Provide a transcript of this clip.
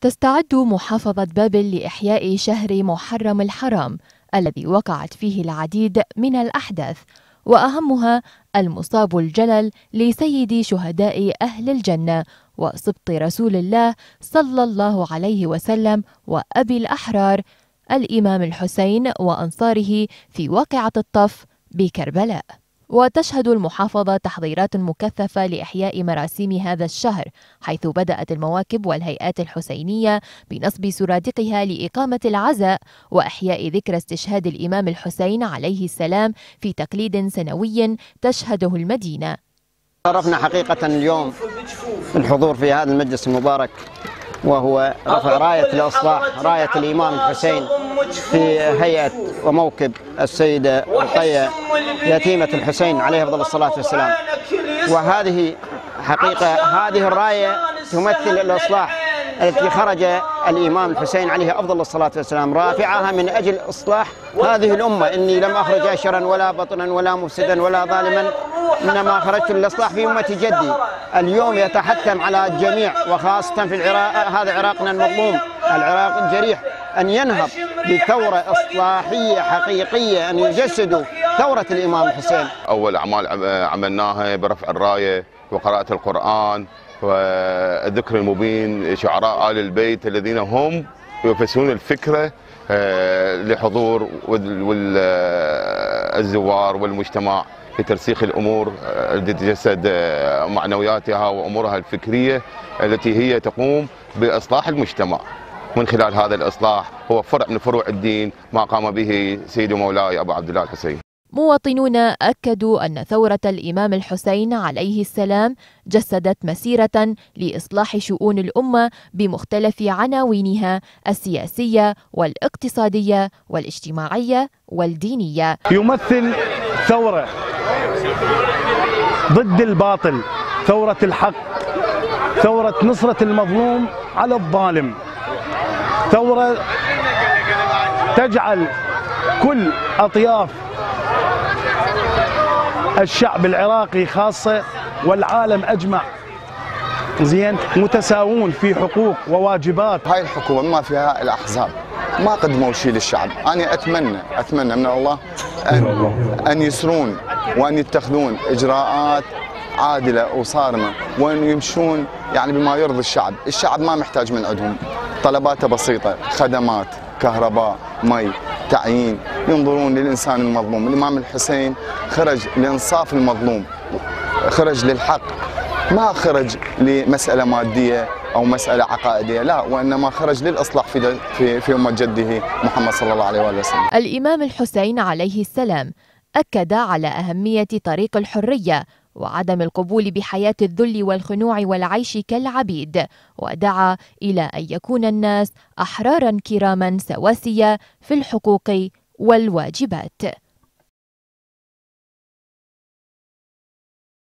تستعد محافظة بابل لإحياء شهر محرم الحرام الذي وقعت فيه العديد من الأحداث وأهمها المصاب الجلل لسيد شهداء أهل الجنة وسبط رسول الله صلى الله عليه وسلم وأبي الأحرار الإمام الحسين وأنصاره في واقعة الطف بكربلاء. وتشهد المحافظة تحضيرات مكثفة لإحياء مراسيم هذا الشهر حيث بدأت المواكب والهيئات الحسينية بنصب سرادقها لإقامة العزاء وإحياء ذكرى استشهاد الإمام الحسين عليه السلام في تقليد سنوي تشهده المدينة. شرفنا حقيقة اليوم الحضور في هذا المجلس المبارك. وهو رفع راية الإصلاح راية الإمام الحسين في هيئة وموكب السيدة رقية يتيمة الحسين عليه أفضل الصلاة والسلام. وهذه حقيقة هذه الراية تمثل الإصلاح التي خرج الإمام الحسين عليه أفضل الصلاة والسلام رافعها من أجل إصلاح هذه الأمة. إني لم أخرج أشرا ولا بطنا ولا مفسدا ولا ظالما. إنما خرجت للإصلاح في أمة جدي. اليوم يتحتم على الجميع وخاصة في العراق هذا عراقنا المظلوم. العراق الجريح. أن ينهض بثورة إصلاحية حقيقية أن يجسدوا ثورة الإمام الحسين أول أعمال عملناها برفع الراية وقراءة القرآن والذكر المبين شعراء آل البيت الذين هم يفسرون الفكرة آه، لحضور الزوار والمجتمع. لترسيخ الأمور آه، التي تتجسد آه، معنوياتها وأمورها الفكرية التي هي تقوم بإصلاح المجتمع من خلال هذا الإصلاح هو فرع من فروع الدين ما قام به سيدي مولاي أبو عبد الله الحسين. مواطنون أكدوا أن ثورة الإمام الحسين عليه السلام جسدت مسيرة لإصلاح شؤون الأمة بمختلف عناوينها السياسية والاقتصادية والاجتماعية والدينية يمثل ثورة ضد الباطل ثورة الحق ثورة نصرة المظلوم على الظالم. ثورة تجعل كل أطياف الشعب العراقي خاصة والعالم أجمع. زين متساوون في حقوق وواجبات. هاي الحكومة ما فيها الأحزاب. ما قدموا شيء للشعب. أنا أتمنى أتمنى من الله أن, أن يسرون وأن يتخذون إجراءات عادلة وصارمة وأن يمشون يعني بما يرضي الشعب. الشعب ما محتاج من عندهم. طلباته بسيطة خدمات كهرباء مي تعيين. ينظرون للإنسان المظلوم. الإمام الحسين خرج لإنصاف المظلوم. خرج للحق. ما خرج لمسألة مادية أو مسألة عقائدية لا. وإنما خرج للإصلاح في, في, في أمة جده محمد صلى الله عليه وسلم. الإمام الحسين عليه السلام. أكد على أهمية طريق الحرية وعدم القبول بحياة الذل والخنوع والعيش كالعبيد ودعا إلى أن يكون الناس أحرارا كراما سواسية في الحقوق والواجبات.